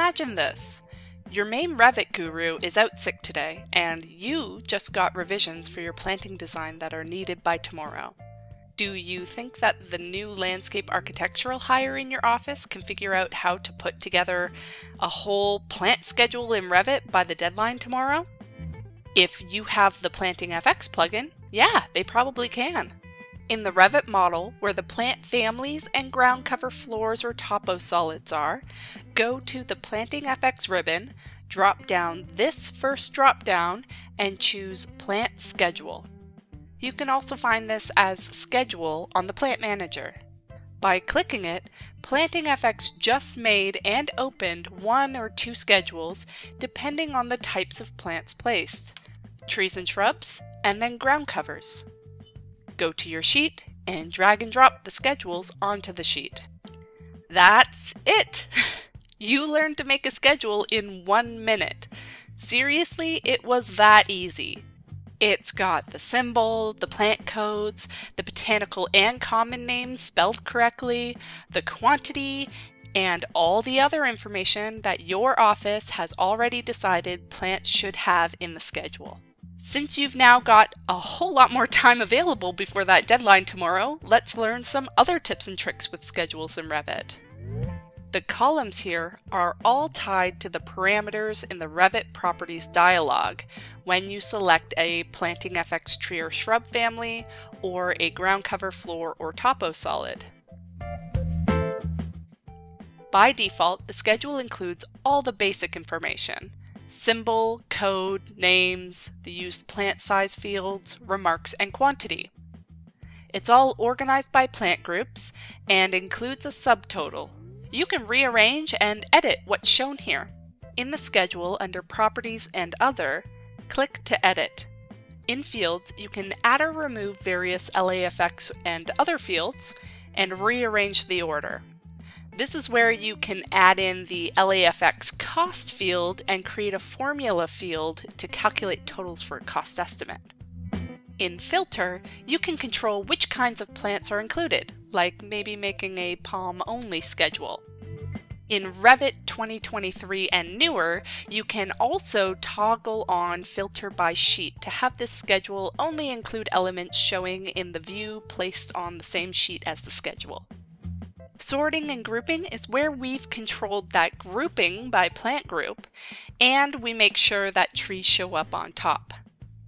Imagine this. Your main Revit guru is out sick today, and you just got revisions for your planting design that are needed by tomorrow. Do you think that the new landscape architectural hire in your office can figure out how to put together a whole plant schedule in Revit by the deadline tomorrow? If you have the Planting F/X plugin, yeah, they probably can. In the Revit model, where the plant families and ground cover floors or topo solids are, go to the Planting F/X ribbon, drop down this first drop down, and choose Plant Schedule. You can also find this as Schedule on the Plant Manager. By clicking it, Planting F/X just made and opened one or two schedules depending on the types of plants placed trees and shrubs, and then ground covers. Go to your sheet and drag and drop the schedules onto the sheet. That's it! you learned to make a schedule in one minute. Seriously, it was that easy. It's got the symbol, the plant codes, the botanical and common names spelled correctly, the quantity, and all the other information that your office has already decided plants should have in the schedule. Since you've now got a whole lot more time available before that deadline tomorrow, let's learn some other tips and tricks with schedules in Revit. The columns here are all tied to the parameters in the Revit Properties dialog when you select a Planting F/X tree or shrub family or a ground cover floor or topo solid. By default, the schedule includes all the basic information symbol, code, names, the used plant size fields, remarks, and quantity. It's all organized by plant groups and includes a subtotal, you can rearrange and edit what's shown here. In the schedule under Properties and Other, click to edit. In Fields, you can add or remove various LAFX and other fields and rearrange the order. This is where you can add in the LAFX cost field and create a formula field to calculate totals for a cost estimate. In Filter, you can control which kinds of plants are included, like maybe making a palm-only schedule. In Revit 2023 and newer, you can also toggle on Filter by Sheet to have this schedule only include elements showing in the view placed on the same sheet as the schedule. Sorting and grouping is where we've controlled that grouping by plant group, and we make sure that trees show up on top.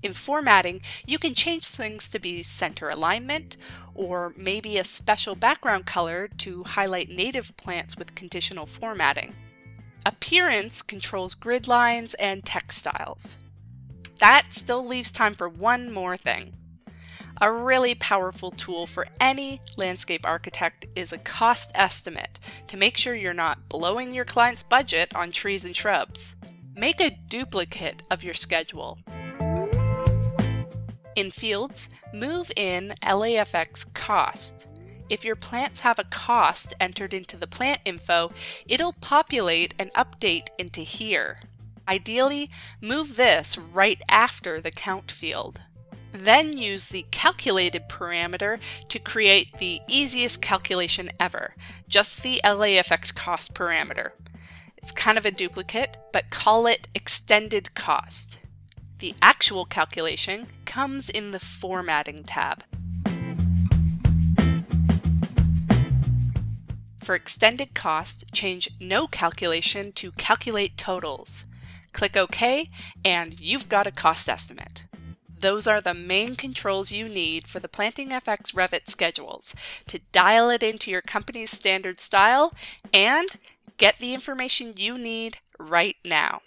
In formatting, you can change things to be center alignment, or maybe a special background color to highlight native plants with conditional formatting. Appearance controls grid lines and text styles. That still leaves time for one more thing. A really powerful tool for any landscape architect is a cost estimate to make sure you're not blowing your client's budget on trees and shrubs. Make a duplicate of your schedule in fields, move in LAFX cost. If your plants have a cost entered into the plant info, it'll populate and update into here. Ideally, move this right after the count field. Then use the calculated parameter to create the easiest calculation ever, just the LAFX cost parameter. It's kind of a duplicate, but call it extended cost. The actual calculation comes in the Formatting tab. For extended cost, change No Calculation to Calculate Totals. Click OK, and you've got a cost estimate. Those are the main controls you need for the Planting F/X Revit schedules to dial it into your company's standard style and get the information you need right now.